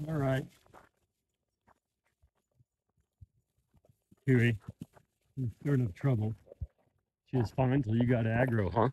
All right. Huey, you're in trouble. She was fine till you got aggro, huh?